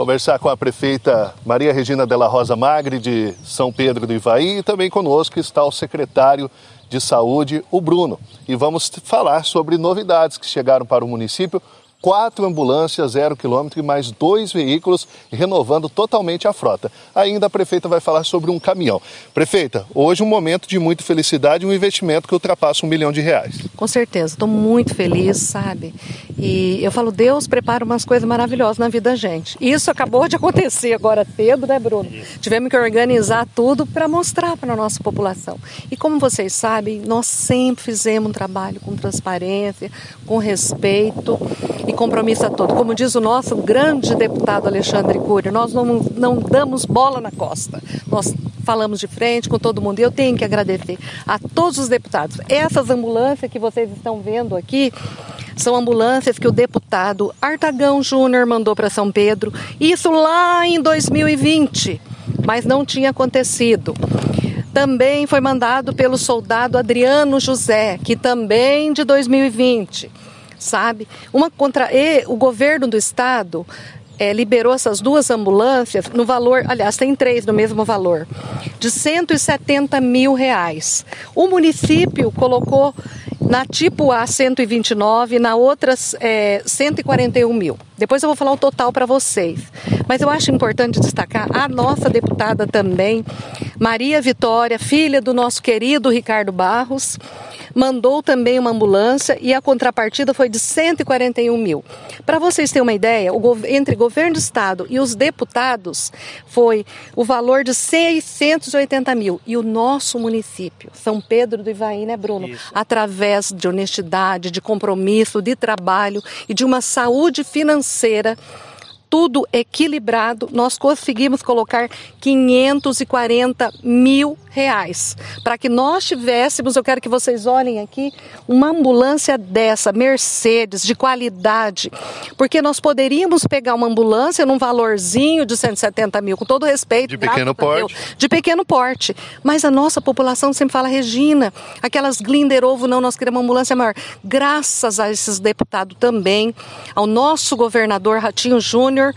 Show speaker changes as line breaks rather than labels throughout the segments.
Conversar com a prefeita Maria Regina Della Rosa Magri, de São Pedro do Ivaí, e também conosco está o secretário de Saúde, o Bruno. E vamos falar sobre novidades que chegaram para o município quatro ambulâncias zero quilômetro e mais dois veículos, renovando totalmente a frota. Ainda a prefeita vai falar sobre um caminhão. Prefeita, hoje um momento de muita felicidade, um investimento que ultrapassa um milhão de reais.
Com certeza, estou muito feliz, sabe? E eu falo, Deus prepara umas coisas maravilhosas na vida da gente. Isso acabou de acontecer agora cedo, né, Bruno? Tivemos que organizar tudo para mostrar para a nossa população. E como vocês sabem, nós sempre fizemos um trabalho com transparência, com respeito e compromisso a todo. Como diz o nosso grande deputado Alexandre Cury, nós não, não damos bola na costa. Nós falamos de frente com todo mundo. E eu tenho que agradecer a todos os deputados. Essas ambulâncias que vocês estão vendo aqui são ambulâncias que o deputado Artagão Júnior mandou para São Pedro. Isso lá em 2020, mas não tinha acontecido também foi mandado pelo soldado Adriano José, que também de 2020 sabe? Uma contra e o governo do estado é, liberou essas duas ambulâncias no valor, aliás, tem três no mesmo valor, de 170 mil reais. O município colocou na tipo A 129, na outra é, 141 mil. Depois eu vou falar o total para vocês. Mas eu acho importante destacar a nossa deputada também, Maria Vitória, filha do nosso querido Ricardo Barros mandou também uma ambulância e a contrapartida foi de 141 mil. Para vocês terem uma ideia, o, entre governo do estado e os deputados foi o valor de 680 mil. E o nosso município, São Pedro do Ivaí, né, Bruno? Isso. Através de honestidade, de compromisso, de trabalho e de uma saúde financeira tudo equilibrado, nós conseguimos colocar 540 mil reais para que nós tivéssemos, eu quero que vocês olhem aqui, uma ambulância dessa, Mercedes, de qualidade, porque nós poderíamos pegar uma ambulância num valorzinho de 170 mil, com todo respeito.
De pequeno porte.
Deus, de pequeno porte. Mas a nossa população sempre fala, Regina, aquelas Glinder Ovo, não, nós queremos uma ambulância maior. Graças a esses deputados também, ao nosso governador Ratinho Júnior,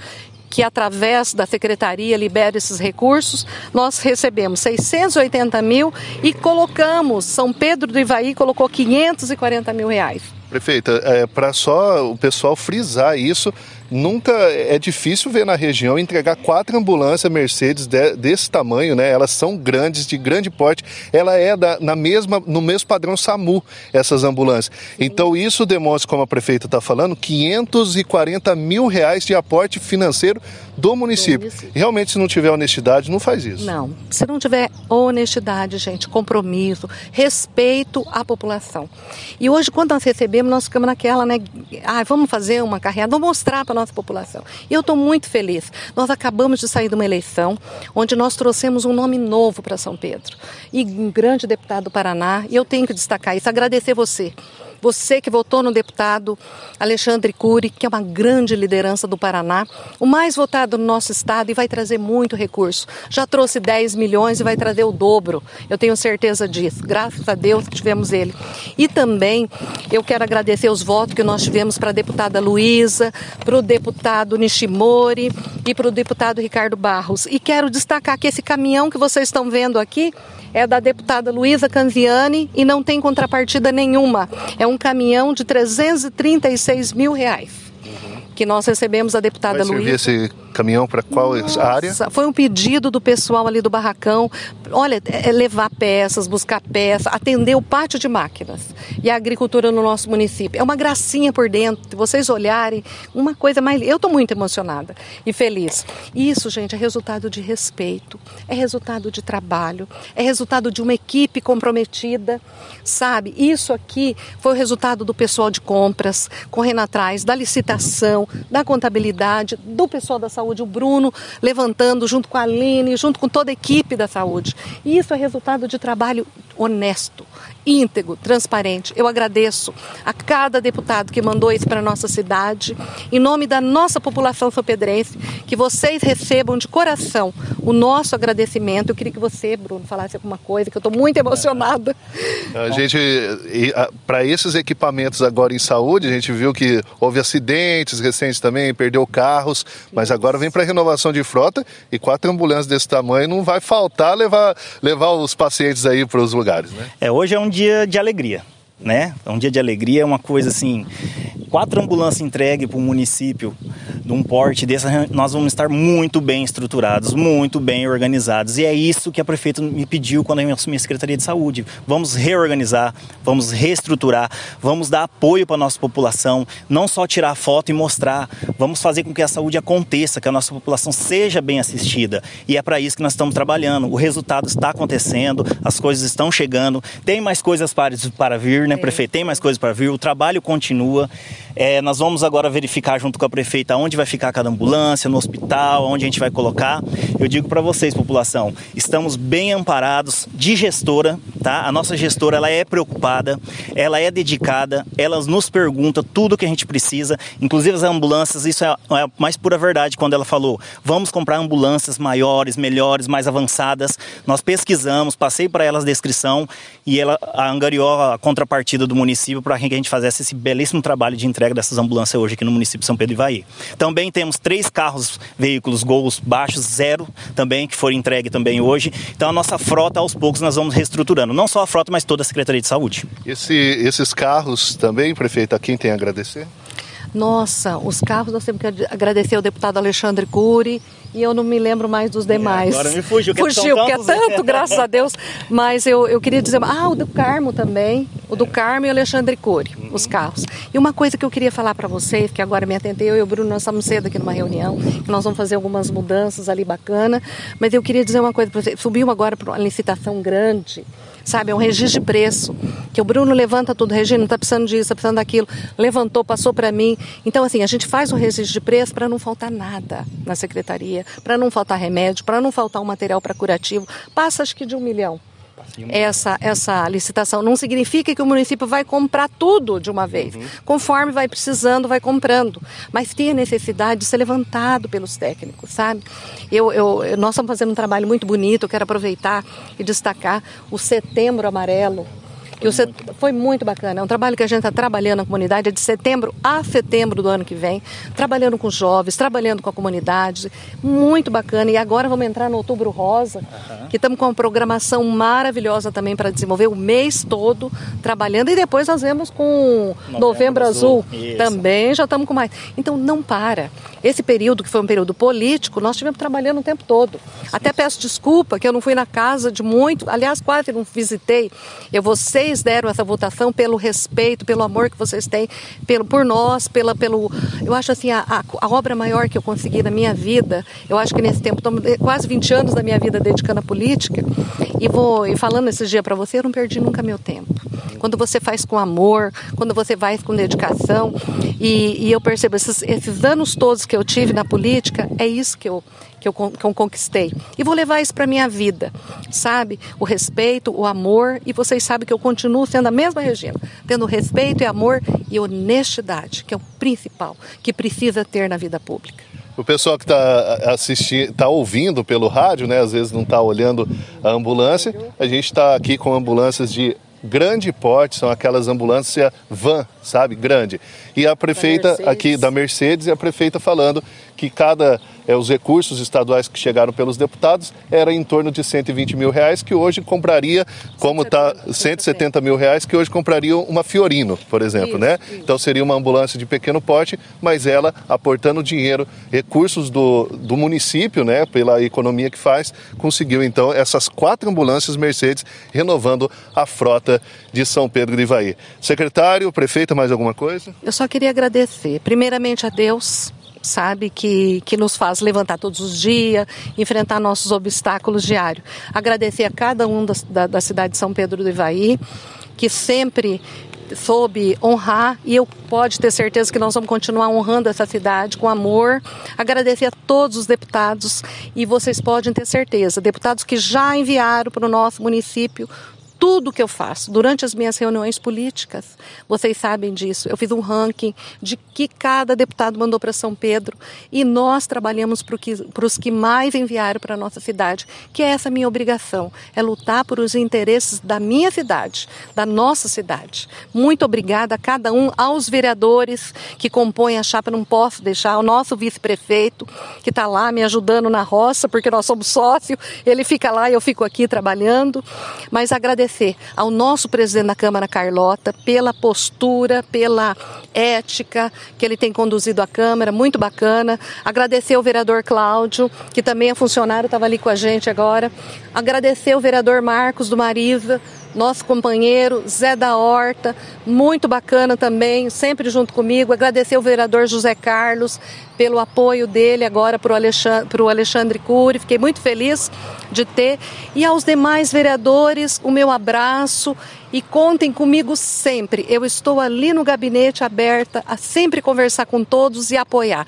que através da secretaria libera esses recursos, nós recebemos 680 mil e colocamos, São Pedro do Ivaí colocou 540 mil reais.
Prefeita, é, para só o pessoal frisar isso, nunca é difícil ver na região entregar quatro ambulâncias Mercedes de, desse tamanho, né? Elas são grandes, de grande porte. Ela é da, na mesma, no mesmo padrão SAMU, essas ambulâncias. Então isso demonstra, como a prefeita está falando, 540 mil reais de aporte financeiro do município. do município. Realmente, se não tiver honestidade, não faz isso.
Não. Se não tiver honestidade, gente, compromisso, respeito à população. E hoje, quando nós recebemos, nós ficamos naquela, né? Ah, vamos fazer uma carreira, vamos mostrar para nossa população. E eu estou muito feliz. Nós acabamos de sair de uma eleição onde nós trouxemos um nome novo para São Pedro. E um grande deputado do Paraná, e eu tenho que destacar isso, agradecer você você que votou no deputado Alexandre Cury, que é uma grande liderança do Paraná, o mais votado no nosso estado e vai trazer muito recurso. Já trouxe 10 milhões e vai trazer o dobro. Eu tenho certeza disso. Graças a Deus que tivemos ele. E também eu quero agradecer os votos que nós tivemos para a deputada Luísa, para o deputado Nishimori e para o deputado Ricardo Barros. E quero destacar que esse caminhão que vocês estão vendo aqui é da deputada Luísa Canziani e não tem contrapartida nenhuma. É um caminhão de 336 mil reais uhum. que nós recebemos a deputada Luísa.
Caminhão para qual Nossa, área?
Foi um pedido do pessoal ali do barracão. Olha, é, é levar peças, buscar peças, atender o pátio de máquinas e a agricultura no nosso município. É uma gracinha por dentro. Vocês olharem, uma coisa mais. Eu estou muito emocionada e feliz. Isso, gente, é resultado de respeito, é resultado de trabalho, é resultado de uma equipe comprometida, sabe? Isso aqui foi o resultado do pessoal de compras, correndo atrás da licitação, da contabilidade, do pessoal da saúde saúde, o Bruno levantando junto com a Aline, junto com toda a equipe da saúde. E isso é resultado de trabalho honesto, íntegro, transparente. Eu agradeço a cada deputado que mandou isso para a nossa cidade. Em nome da nossa população sopedrense, que vocês recebam de coração o nosso agradecimento. Eu queria que você, Bruno, falasse alguma coisa, que eu estou muito emocionada.
A gente, para esses equipamentos agora em saúde, a gente viu que houve acidentes recentes também, perdeu carros, mas agora vem para renovação de frota e quatro ambulâncias desse tamanho não vai faltar levar, levar os pacientes aí para os lugares, né?
É, hoje é um dia de alegria, né? É um dia de alegria, é uma coisa assim, quatro ambulâncias entregues para o município de um porte desse, nós vamos estar muito bem estruturados, muito bem organizados. E é isso que a prefeita me pediu quando eu assumi a Secretaria de Saúde. Vamos reorganizar, vamos reestruturar, vamos dar apoio para a nossa população, não só tirar foto e mostrar, vamos fazer com que a saúde aconteça, que a nossa população seja bem assistida. E é para isso que nós estamos trabalhando. O resultado está acontecendo, as coisas estão chegando, tem mais coisas para, para vir, né, prefeito? Tem mais coisas para vir, o trabalho continua. É, nós vamos agora verificar junto com a prefeita onde vai ficar cada ambulância, no hospital, onde a gente vai colocar. Eu digo para vocês, população, estamos bem amparados de gestora, tá? A nossa gestora ela é preocupada, ela é dedicada, ela nos pergunta tudo o que a gente precisa, inclusive as ambulâncias. Isso é a mais pura verdade quando ela falou: vamos comprar ambulâncias maiores, melhores, mais avançadas. Nós pesquisamos, passei para elas a descrição e ela angariou a contrapartida do município para que a gente fizesse esse belíssimo trabalho de entrega entrega dessas ambulâncias hoje aqui no município de São Pedro Ivaí. Também temos três carros, veículos Gols baixos, zero também, que foram entregues também hoje. Então a nossa frota, aos poucos, nós vamos reestruturando. Não só a frota, mas toda a Secretaria de Saúde.
Esse, esses carros também, prefeito, a quem tem a agradecer?
Nossa, os carros nós temos que agradecer ao deputado Alexandre Cury e eu não me lembro mais dos demais.
É, agora me fugiu, que
fugiu,
é
porque é tanto, graças a Deus. Mas eu, eu queria dizer, ah, o do Carmo também, o do Carmo e o Alexandre Cury, uhum. os carros. E uma coisa que eu queria falar para vocês, que agora me atentei, eu e o Bruno, nós estamos cedo aqui numa reunião, que nós vamos fazer algumas mudanças ali bacana, mas eu queria dizer uma coisa para vocês, subiu agora para uma licitação grande, sabe? É um registro de preço, que o Bruno levanta tudo, Regina, está precisando disso, está precisando daquilo, levantou, passou para mim. Então, assim, a gente faz o registro de preço para não faltar nada na secretaria, para não faltar remédio, para não faltar um material para curativo. Passa, acho que de um milhão essa, essa licitação. Não significa que o município vai comprar tudo de uma vez. Uhum. Conforme vai precisando, vai comprando. Mas tem a necessidade de ser levantado pelos técnicos, sabe? Eu, eu, nós estamos fazendo um trabalho muito bonito, eu quero aproveitar e destacar o Setembro Amarelo, e o foi muito bacana. É um trabalho que a gente está trabalhando na comunidade, é de setembro a setembro do ano que vem, trabalhando com jovens, trabalhando com a comunidade. Muito bacana. E agora vamos entrar no Outubro Rosa, uhum. que estamos com uma programação maravilhosa também para desenvolver o mês todo trabalhando. E depois nós vemos com Novembro, Novembro Azul. Azul. Também já estamos com mais. Então não para. Esse período, que foi um período político, nós estivemos trabalhando o tempo todo. Até peço desculpa que eu não fui na casa de muito, aliás, quase não visitei. Eu, vocês vocês deram essa votação pelo respeito, pelo amor que vocês têm pelo, por nós, pela, pelo. Eu acho assim, a, a, a obra maior que eu consegui na minha vida, eu acho que nesse tempo, quase 20 anos da minha vida dedicando à política, e vou e falando esse dia para você, eu não perdi nunca meu tempo. Quando você faz com amor, quando você faz com dedicação, e, e eu percebo esses, esses anos todos que eu tive na política, é isso que eu que eu, que eu conquistei. E vou levar isso para minha vida, sabe? O respeito, o amor, e vocês sabem que eu continuo sendo a mesma Regina, tendo respeito e amor e honestidade, que é o principal que precisa ter na vida pública.
O pessoal que está assistindo, está ouvindo pelo rádio, né? Às vezes não está olhando a ambulância. A gente está aqui com ambulâncias de grande porte, são aquelas ambulâncias van, sabe, grande. E a prefeita aqui da Mercedes e a prefeita falando que cada é, os recursos estaduais que chegaram pelos deputados era em torno de 120 mil reais, que hoje compraria, como está 170 mil reais, que hoje compraria uma Fiorino, por exemplo, isso, né? Isso. Então seria uma ambulância de pequeno porte, mas ela aportando dinheiro, recursos do, do município, né, pela economia que faz, conseguiu então essas quatro ambulâncias Mercedes renovando a frota de São Pedro de Ivaí. Secretário, prefeita, mais alguma coisa?
Eu só queria agradecer, primeiramente a Deus sabe, que, que nos faz levantar todos os dias, enfrentar nossos obstáculos diários. Agradecer a cada um da, da, da cidade de São Pedro do Ivaí, que sempre soube honrar e eu pode ter certeza que nós vamos continuar honrando essa cidade com amor. Agradecer a todos os deputados e vocês podem ter certeza, deputados que já enviaram para o nosso município tudo que eu faço. Durante as minhas reuniões políticas, vocês sabem disso. Eu fiz um ranking de que cada deputado mandou para São Pedro e nós trabalhamos para os que mais enviaram para a nossa cidade, que é essa minha obrigação, é lutar por os interesses da minha cidade, da nossa cidade. Muito obrigada a cada um, aos vereadores que compõem a chapa, não posso deixar, ao nosso vice-prefeito que está lá me ajudando na roça, porque nós somos sócios, ele fica lá e eu fico aqui trabalhando, mas agradecer agradecer ao nosso presidente da Câmara, Carlota, pela postura, pela ética que ele tem conduzido a Câmara, muito bacana. Agradecer ao vereador Cláudio, que também é funcionário, estava ali com a gente agora. Agradecer ao vereador Marcos do Marisa, nosso companheiro Zé da Horta, muito bacana também, sempre junto comigo. Agradecer ao vereador José Carlos pelo apoio dele agora para o Alexandre, Alexandre Cury, fiquei muito feliz de ter. E aos demais vereadores, o meu abraço e contem comigo sempre. Eu estou ali no gabinete aberta a sempre conversar com todos e apoiar.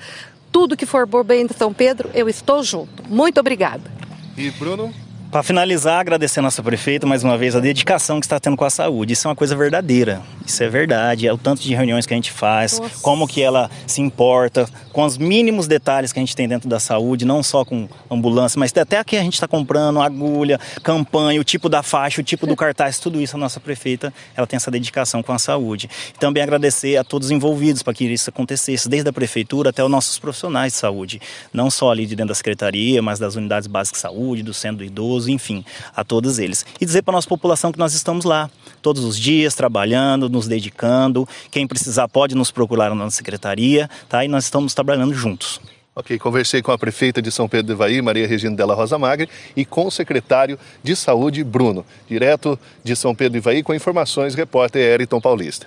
Tudo que for bem de São Pedro, eu estou junto. Muito obrigada.
E Bruno?
Para finalizar, agradecer a nossa prefeita mais uma vez a dedicação que está tendo com a saúde. Isso é uma coisa verdadeira. Isso é verdade. É o tanto de reuniões que a gente faz, Nossa. como que ela se importa com os mínimos detalhes que a gente tem dentro da saúde, não só com ambulância, mas até aqui a gente está comprando agulha, campanha, o tipo da faixa, o tipo do cartaz, tudo isso a nossa prefeita ela tem essa dedicação com a saúde. E também agradecer a todos os envolvidos para que isso acontecesse, desde a prefeitura até os nossos profissionais de saúde, não só ali de dentro da secretaria, mas das unidades básicas de saúde, do centro do idoso enfim, a todos eles. E dizer para a nossa população que nós estamos lá, todos os dias, trabalhando, nos dedicando. Quem precisar pode nos procurar na nossa secretaria, tá? E nós estamos trabalhando juntos.
Ok, conversei com a prefeita de São Pedro do Ivaí, Maria Regina Della Rosa Magre, e com o secretário de Saúde, Bruno, direto de São Pedro do Ivaí, com informações, repórter Eriton Paulista.